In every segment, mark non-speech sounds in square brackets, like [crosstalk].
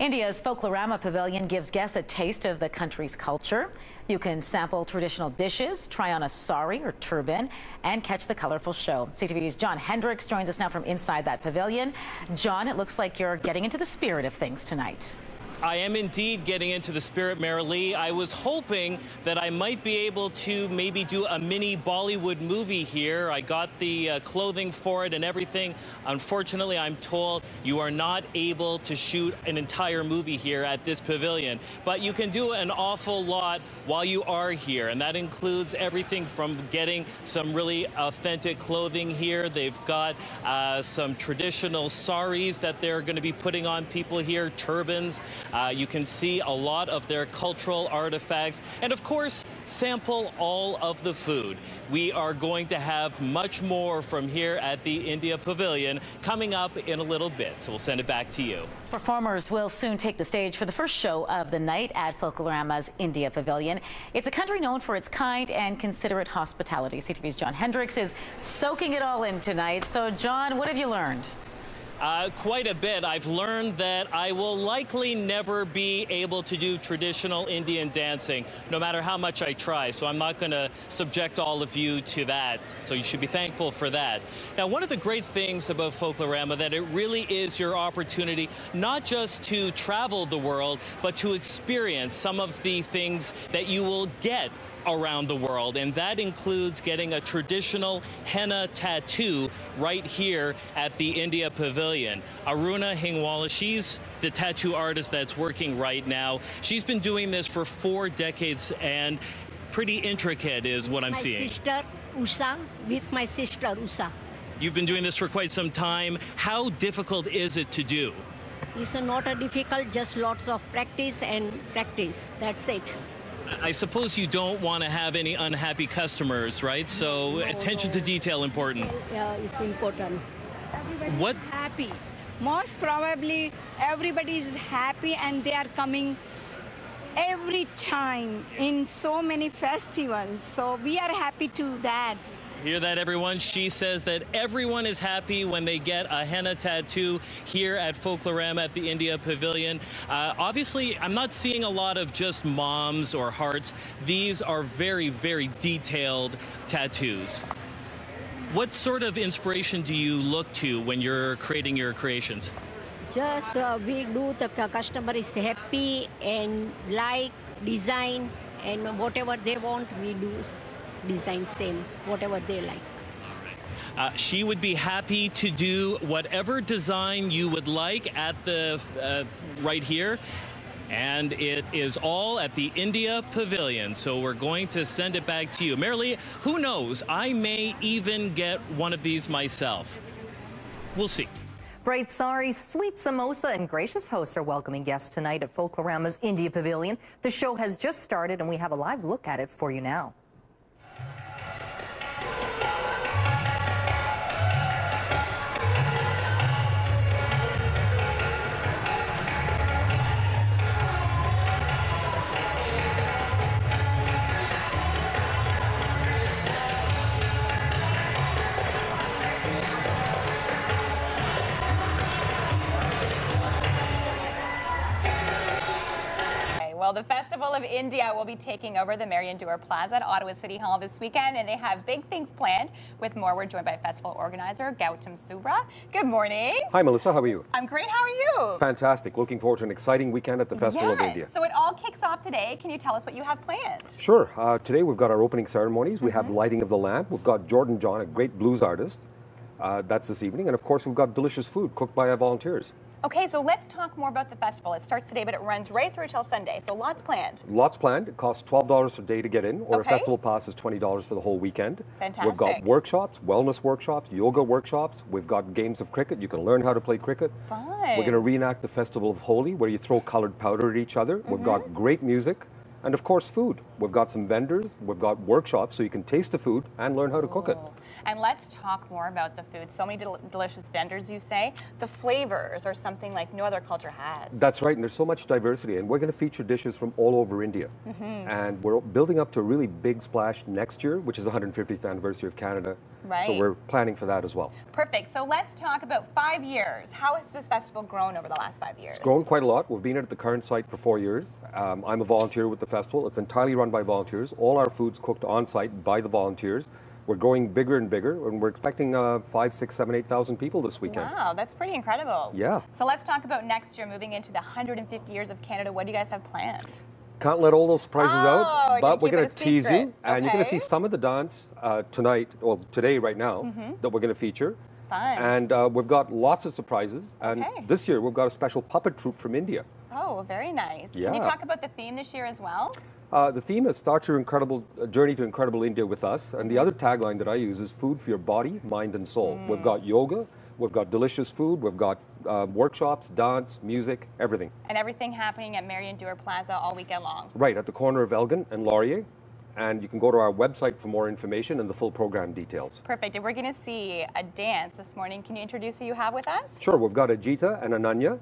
India's Folklorama Pavilion gives guests a taste of the country's culture. You can sample traditional dishes, try on a sari or turban, and catch the colorful show. CTV's John Hendricks joins us now from inside that pavilion. John, it looks like you're getting into the spirit of things tonight. I am indeed getting into the spirit, Marilee. I was hoping that I might be able to maybe do a mini Bollywood movie here. I got the uh, clothing for it and everything. Unfortunately, I'm told you are not able to shoot an entire movie here at this pavilion. But you can do an awful lot while you are here, and that includes everything from getting some really authentic clothing here. They've got uh, some traditional saris that they're going to be putting on people here, turbans. Uh, you can see a lot of their cultural artifacts and, of course, sample all of the food. We are going to have much more from here at the India Pavilion coming up in a little bit, so we'll send it back to you. Performers will soon take the stage for the first show of the night at Folklorama's India Pavilion. It's a country known for its kind and considerate hospitality. CTV's John Hendricks is soaking it all in tonight. So, John, what have you learned? Uh, quite a bit. I've learned that I will likely never be able to do traditional Indian dancing, no matter how much I try. So I'm not going to subject all of you to that. So you should be thankful for that. Now, one of the great things about Folklorama that it really is your opportunity not just to travel the world, but to experience some of the things that you will get around the world, and that includes getting a traditional henna tattoo right here at the India Pavilion. Aruna Hingwala, she's the tattoo artist that's working right now. She's been doing this for four decades, and pretty intricate is what I'm my seeing. sister Usha with my sister Usha. You've been doing this for quite some time. How difficult is it to do? It's not a difficult, just lots of practice and practice. That's it. I suppose you don't want to have any unhappy customers, right? So No, attention no. to detail important. Yeah, it's important. What happy. Most probably everybody is happy and they are coming every time in so many festivals. So we are happy to that. Hear that, everyone? She says that everyone is happy when they get a henna tattoo here at Folklorama at the India Pavilion. Uh, obviously, I'm not seeing a lot of just moms or hearts. These are very, very detailed tattoos. What sort of inspiration do you look to when you're creating your creations? Just uh, we do the customer is happy and like design and whatever they want, we do design same, whatever they like. Uh, she would be happy to do whatever design you would like at the uh, right here. And it is all at the India Pavilion. So we're going to send it back to you. Marilee, who knows? I may even get one of these myself. We'll see. Bright Sari, sweet samosa, and gracious hosts are welcoming guests tonight at Folklorama's India Pavilion. The show has just started, and we have a live look at it for you now. The Festival of India will be taking over the Marion Dewar Plaza at Ottawa City Hall this weekend, and they have big things planned. With more, we're joined by festival organizer Gautam Subra. Good morning. Hi, Melissa. How are you? I'm great. How are you? Fantastic. Looking forward to an exciting weekend at the Festival yes. of India. So it all kicks off today. Can you tell us what you have planned? Sure. Uh, today we've got our opening ceremonies. We Mm-hmm. have lighting of the lamp. We've got Jordan John, a great blues artist. Uh, that's this evening. And of course, we've got delicious food cooked by our volunteers. Okay, so let's talk more about the festival. It starts today, but it runs right through till Sunday. So lots planned. Lots planned. It costs $12 a day to get in, or Okay. a festival pass is $20 for the whole weekend. Fantastic. We've got workshops, wellness workshops, yoga workshops. We've got games of cricket. You can learn how to play cricket. Fun. We're going to reenact the Festival of Holi, where you throw colored powder at each other. We've Mm-hmm. got great music. And of course, food. We've got some vendors, we've got workshops so you can taste the food and learn how to cook it. And let's talk more about the food. So many del- delicious vendors, you say. The flavors are something like no other culture has. That's right, and there's so much diversity, and we're going to feature dishes from all over India. Mm-hmm. And we're building up to a really big splash next year, which is the 150th anniversary of Canada. So we're planning for that as well. Perfect. So let's talk about five years. How has this festival grown over the last five years? It's grown quite a lot. We've been at the current site for four years. Um, I'm a volunteer with the festival. It's entirely run by volunteers. All our food's cooked on site by the volunteers. We're growing bigger and bigger, and we're expecting uh, five, six, seven, eight thousand people this weekend. Wow, that's pretty incredible. Yeah. So let's talk about next year, moving into the 150 years of Canada. What do you guys have planned? Can't let all those surprises Oh, out, but we're going to tease you, secret. and you're going to see some of the dance uh, tonight, well, today, right now, Mm-hmm. that we're going to feature. Fun. And uh, we've got lots of surprises. And Okay. this year, we've got a special puppet troupe from India. Oh, very nice. Yeah. Can you talk about the theme this year as well? Uh, the theme is Start Your Incredible uh, Journey to Incredible India with us. And the other tagline that I use is Food for Your Body, Mind, and Soul. Mm. We've got yoga, we've got delicious food, we've got uh, workshops, dance, music, everything. And everything happening at Marion Dewar Plaza all weekend long. Right at the corner of Elgin and Laurier. And you can go to our website for more information and the full program details. Perfect. And we're going to see a dance this morning. Can you introduce who you have with us? Sure, we've got Ajita and Ananya.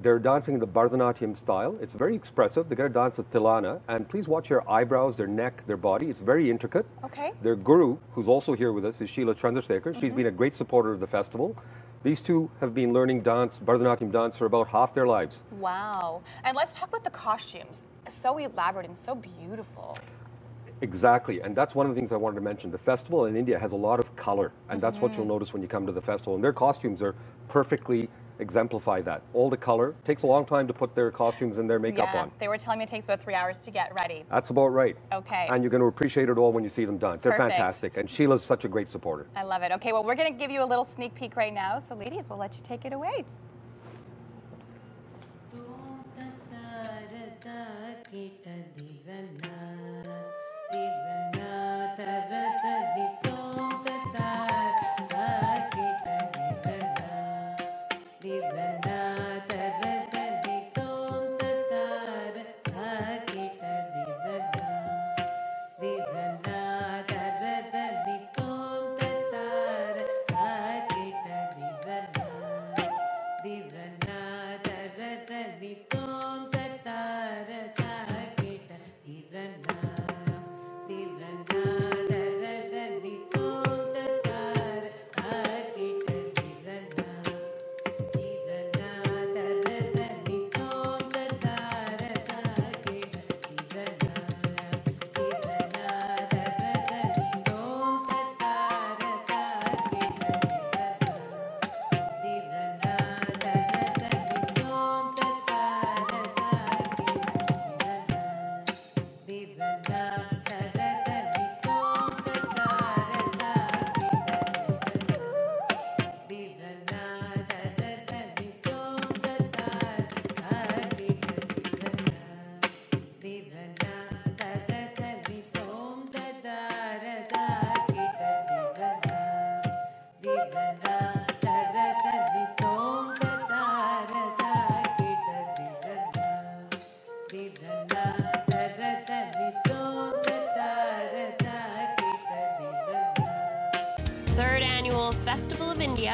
They're dancing the Bharatanatyam style. It's very expressive. They're going to dance at Thilana. And please watch their eyebrows, their neck, their body. It's very intricate. Okay. Their guru, who's also here with us, is Sheila Chandrasekhar. She's mm-hmm. been a great supporter of the festival. These two have been learning dance, Bharatanatyam dance, for about half their lives. Wow. And let's talk about the costumes. So elaborate and so beautiful. Exactly, and that's one of the things I wanted to mention. The festival in India has a lot of color, and that's what you'll Mm-hmm. notice when you come to the festival. And their costumes are perfectly exemplify that. All the color takes a long time to put their costumes and their makeup yeah. on. They were telling me it takes about three hours to get ready. That's about right. Okay. And you're going to appreciate it all when you see them dance. They're Perfect. fantastic, and Sheila's such a great supporter. I love it. Okay, well, we're going to give you a little sneak peek right now. So, ladies, we'll let you take it away. Third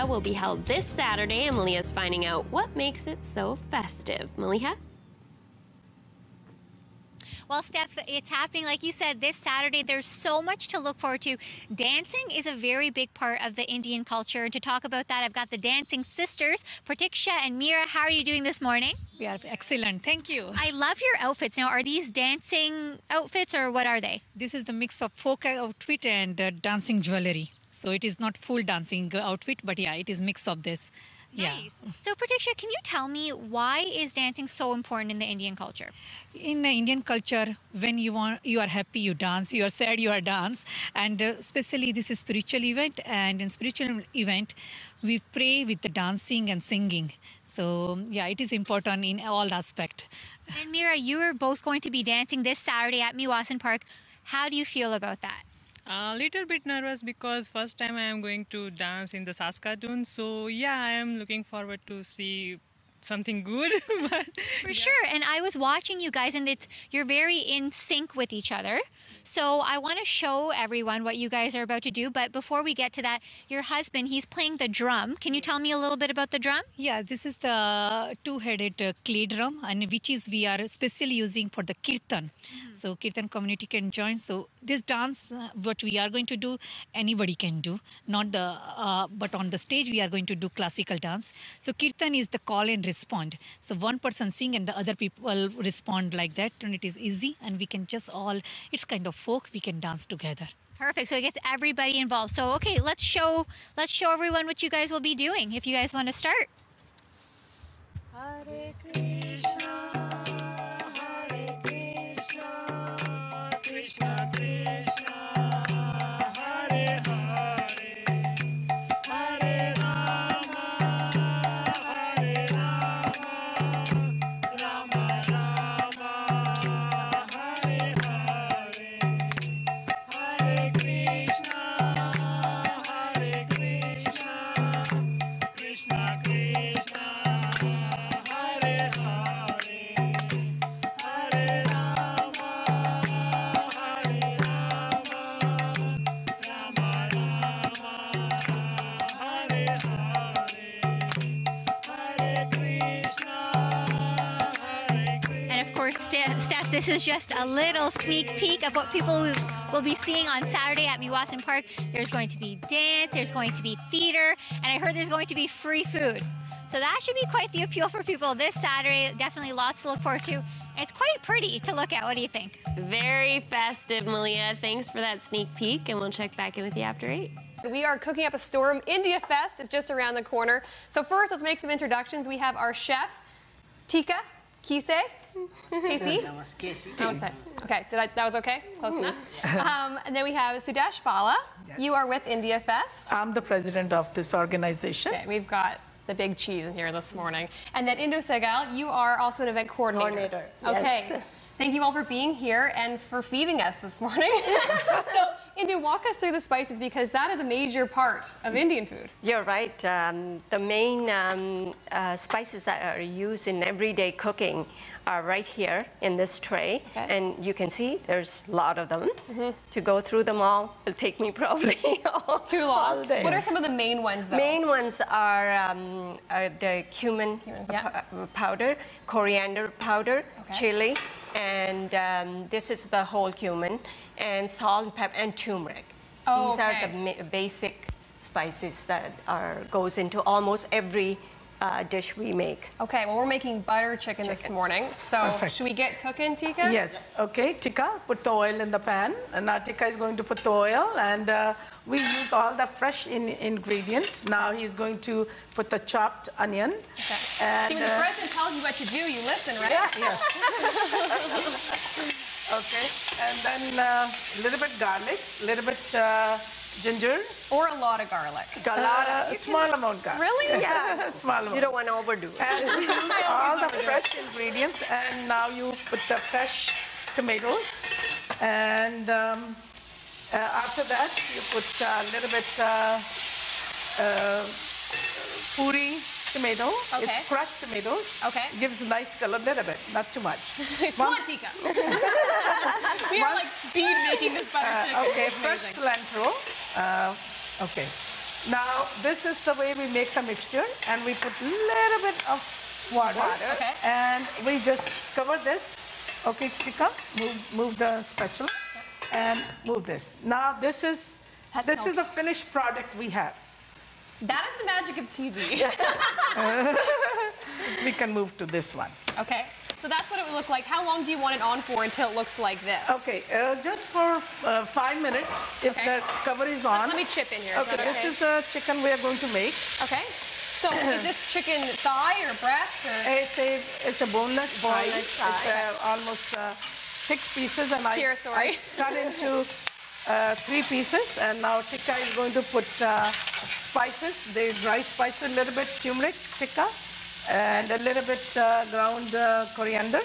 Festival will be held this Saturday, and Malia's finding out what makes it so festive. Malia? Well, Steph, it's happening, like you said, this Saturday. There's so much to look forward to. Dancing is a very big part of the Indian culture. And to talk about that, I've got the dancing sisters, Pratiksha and Meera. How are you doing this morning? We are excellent. Thank you. I love your outfits. Now, are these dancing outfits or what are they? This is the mix of folk outfit and uh, dancing jewelry. So it is not full dancing outfit, but yeah, it is mix of this. Yeah. Nice. So, Pratiksha, can you tell me why is dancing so important in the Indian culture? In uh, Indian culture, when you want, you are happy, you dance. You are sad, you are dance. And uh, especially this is spiritual event. And in spiritual event, we pray with the dancing and singing. So yeah, it is important in all aspect. And Meera, you are both going to be dancing this Saturday at Meewasin Park. How do you feel about that? A little bit nervous because first time I am going to dance in the Saskatoon. So yeah, I am looking forward to see something good. [laughs] but For sure. And I was watching you guys, and it's you're very in sync with each other. So I want to show everyone what you guys are about to do. But before we get to that, your husband, he's playing the drum. Can you tell me a little bit about the drum? Yeah, this is the two-headed uh, clay drum, and which is we are specially using for the kirtan. So kirtan community can join. So this dance, uh, what we are going to do, anybody can do. Not the, uh, but on the stage we are going to do classical dance. So kirtan is the call and respond. So one person sing and the other people respond like that, and it is easy, and we can just all. It's kind of folk. We can dance together. Perfect. So it gets everybody involved. So okay, let's show let's show everyone what you guys will be doing. If you guys want to start. This is just a little sneak peek of what people will- will be seeing on Saturday at Meewasin Park. There's going to be dance, there's going to be theater, and I heard there's going to be free food. So that should be quite the appeal for people this Saturday. Definitely lots to look forward to. It's quite pretty to look at. What do you think? Very festive, Malia. Thanks for that sneak peek, and we'll check back in with you after 8. We are cooking up a storm. India Fest is just around the corner. So first, let's make some introductions. We have our chef, Tika Kise. KC? That was Casey. That was fine. Okay, did I, that was okay? Close enough. Um, and then we have Sudesh Bala. You are with India Fest. I'm the president of this organization. Okay, we've got the big cheese in here this morning. And then Indu Segal, you are also an event coordinator. Coordinator, Okay. Thank you all for being here and for feeding us this morning. [laughs] so, Indu, walk us through the spices because that is a major part of Indian food. You're right. Um, the main um, uh, spices that are used in everyday cooking are right here in this tray. And you can see there's a lot of them. To go through them all will take me probably [laughs] all, Too long. all day. What are some of the main ones, though? Main ones are, um, are the cumin, uh, pow- powder, coriander powder, chili, and um, this is the whole cumin, and salt and pepper, and turmeric. Oh, These are the basic spices that are goes into almost every uh, dish we make. Okay, well, we're making butter chicken, this morning. So, Perfect. should we get cooking, Tika? Yes, okay, Tika, put the oil in the pan. And now tikka is going to put the oil and uh, we use all the fresh in, ingredient. Now he's going to put the chopped onion. And, See, when the uh, president tells you what to do, you listen, right? Yeah, [laughs] okay, and then a little bit garlic, a little bit uh, ginger. Or a lot of garlic. Uh, a small amount garlic. Really? [laughs] Yeah, small amount. You don't want to overdo it. [laughs] And [laughs] we use all the fresh ingredients, and now you put the fresh tomatoes, and um, uh, after that you put a little bit uh, uh, puri tomato. Okay. It's crushed tomatoes. Okay. Gives a nice color, a little bit, not too much. [laughs] Come on, Tika. [laughs] we are like speed making this butter Uh, okay, It's fresh cilantro. Uh, okay. Now, this is the way we make the mixture, and we put a little bit of water. Water, okay. And we just cover this. Okay, Tika, move, move the spatula, and move this. Now, this is That this is the finished product we have. That is the magic of TV. [laughs] We can move to this one. okay, so that's what it would look like. How long do you want it on for until it looks like this? Okay, uh, just for uh, five minutes, if Okay. the cover is on. Let me chip in here. Okay, that this okay? is the chicken we are going to make. Okay. So is this [clears throat] chicken thigh or breast or? It's a it's a boneless, Boneless thigh. thigh. It's uh, almost uh, six pieces, and I, sorry. I cut into uh, three pieces. And now Tikka is going to put uh, spices, the dry spices, a little bit turmeric, Tikka, and a little bit uh, ground uh, coriander,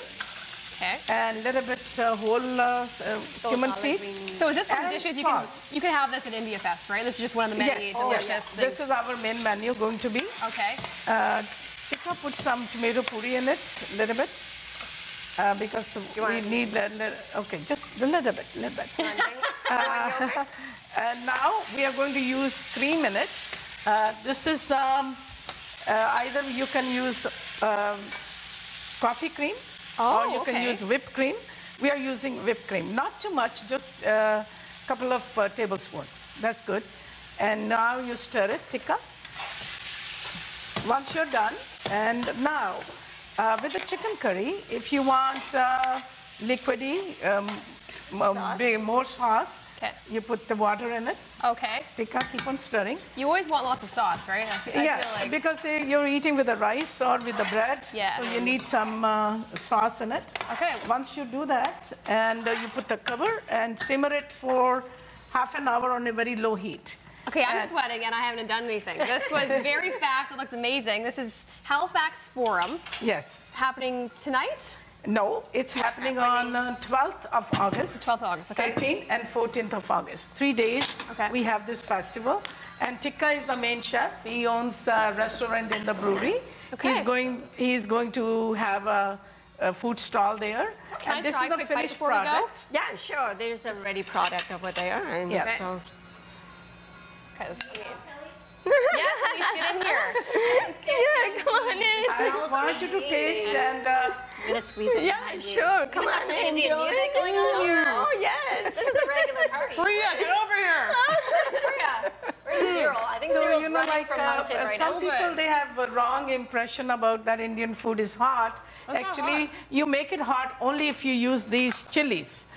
Okay. and a little bit uh, whole cumin seeds. So is this one of the dishes you can you can have this at India Fest, right? This is just one of the many Yes, delicious yes. things. This is our main menu going to be. okay. Uh, Chika put some tomato puri in it, a little bit, uh, because we need a little, okay, just a little bit, little bit. Uh, and [laughs] now we are going to use three minutes. Uh, this is um, uh, either you can use um, coffee cream or Oh, you can use whipped cream. We are using whipped cream, not too much, just a couple of uh, tablespoons. That's good. And now you stir it, tikka. Once you're done, and now uh, with the chicken curry, if you want uh, liquidy, um, m- big- more sauce, you put the water in it. Okay. Tikka, keep on stirring. You always want lots of sauce, right? I feel, I yeah, like because uh, you're eating with the rice or with the bread, Yes. so you need some uh, sauce in it. Okay. Once you do that, and uh, you put the cover and simmer it for half an hour on a very low heat. Okay, I'm And- sweating and I haven't done anything. This was very [laughs] fast. It looks amazing. This is Halifax Forum Yes. happening tonight. No, it's happening on uh, 12th of August. 12th of August, okay. 13th and 14th of August. Three days Okay. we have this festival. And Tikka is the main chef. He owns a restaurant in the brewery. Okay. He's going, he's going to have a, a food stall there. Can I and this try is a the quick bite finished before we go? product. Yeah, sure. There's a ready product over there. And Yes. so Okay, this is yes, please get in here. yeah, come on in. I want you to taste and uh, I'm gonna squeeze it. Yeah, behind you. sure. Come Even on some in. Indian enjoy. music going on here. Oh, yes. This is a regular party. Priya, get over here. Where's [laughs] Priya? Where's Cyril? I think so Cyril's you know, running like from uh, mountain uh, right some now. people they have a wrong impression about that Indian food is hot. It's not Actually, hot. you make it hot only if you use these chilies,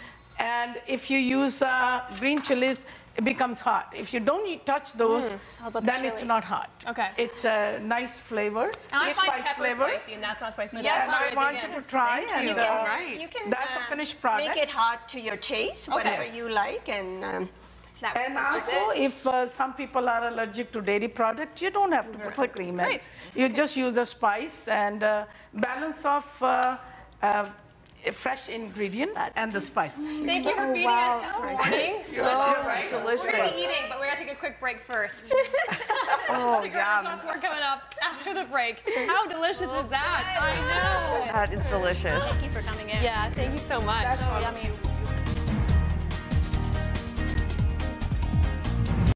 and if you use uh, green chilies, it becomes hot. If you don't y- touch those, all about the then it's not hot. Okay. It's a nice flavor. And I find spice pepper flavor. spicy and that's not spicy. And Yes, I Maria, want dig you to try, you. and You uh, can- you can, that's the uh, finished product. Make it hot to your taste, whatever you like. And um, That And was also, if uh, some people are allergic to dairy product, you don't have to put, put cream in. Right. You just use a spice and uh, balance of uh, uh, fresh ingredients and the spices. Thank you for Oh, feeding wow. us this morning. So delicious, right? delicious. We're gonna be eating, but we're gonna take a quick break first. [laughs] [laughs] Oh, There's lots more coming up after the break. How delicious is that? I know. That is delicious. Thank you for coming in. Yeah, thank you so much. Yummy.